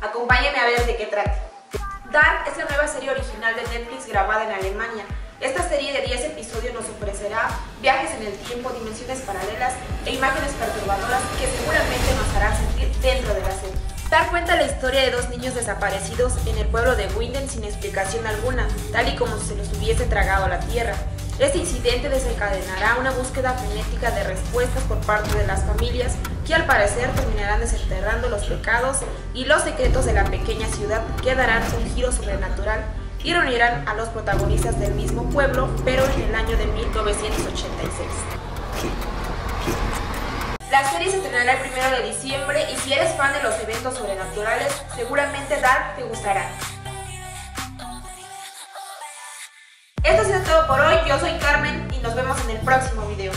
Acompáñenme a ver de qué trata. Dark es la nueva serie original de Netflix grabada en Alemania. Esta serie de 10 episodios nos ofrecerá viajes en el tiempo, dimensiones paralelas e imágenes perturbadoras que seguramente nos harán sentir dentro de la serie. Dar cuenta la historia de dos niños desaparecidos en el pueblo de Winden sin explicación alguna, tal y como si se los hubiese tragado la tierra. Este incidente desencadenará una búsqueda frenética de respuestas por parte de las familias que al parecer terminarán desenterrando los pecados y los secretos de la pequeña ciudad que darán un giro sobrenatural y reunirán a los protagonistas del mismo pueblo, pero en el año de 1986. La serie se estrenará el 1 de diciembre y si eres fan de los eventos sobrenaturales, seguramente Dark te gustará. Por hoy, yo soy Carmen y nos vemos en el próximo video.